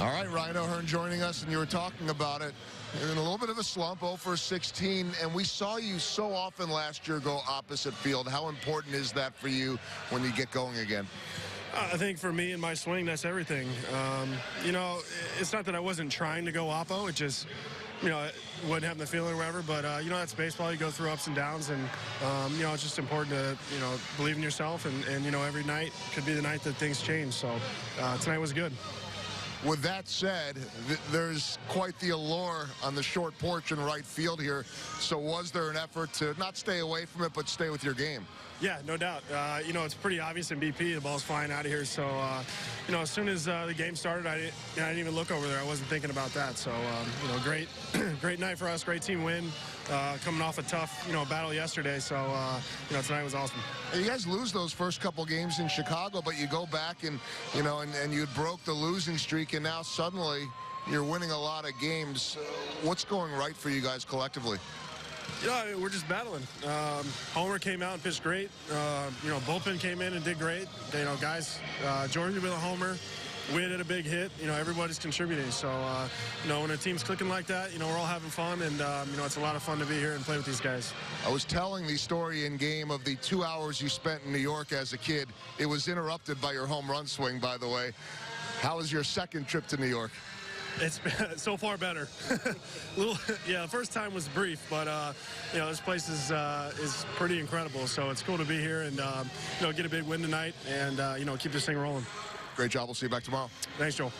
All right, Ryan O'Hearn joining us, and you were talking about it in a little bit of a slump, 0 for 16, and we saw you so often last year go opposite field. How important is that for you when you get going again? I think for me and my swing, that's everything. Um, you know, it's not that I wasn't trying to go oppo. It just, you know, it wasn't having the feeling or whatever. But, uh, you know, that's baseball. You go through ups and downs. And, um, you know, it's just important to, you know, believe in yourself. And, and you know, every night could be the night that things change. So uh, tonight was good. With that said, th there's quite the allure on the short porch in right field here. So was there an effort to not stay away from it, but stay with your game? Yeah, no doubt. Uh, you know, it's pretty obvious in BP. The ball's flying out of here. So, uh, you know, as soon as uh, the game started, I didn't, I didn't, even look over there. I wasn't thinking about that. So, um, you know, great, great night for us. Great team win. Uh, coming off a tough, you know, battle yesterday. So, uh, you know, tonight was awesome. You guys lose those first couple games in Chicago, but you go back and, you know, and, and you broke the losing streak, and now suddenly you're winning a lot of games. What's going right for you guys collectively? Yeah, I mean, we're just battling. Um, Homer came out and pitched great. Uh, you know, bullpen came in and did great. You know, guys, uh, Jordan with a homer. Whit with a big hit. You know, everybody's contributing. So, uh, you know, when a team's clicking like that, you know, we're all having fun, and um, you know, it's a lot of fun to be here and play with these guys. I was telling the story in game of the two hours you spent in New York as a kid. It was interrupted by your home run swing, by the way. How was your second trip to New York? It's been so far better. Little, yeah, the first time was brief, but uh, you know this place is uh, is pretty incredible. So it's cool to be here and um, you know get a big win tonight and uh, you know keep this thing rolling. Great job. We'll see you back tomorrow. Thanks, Joel.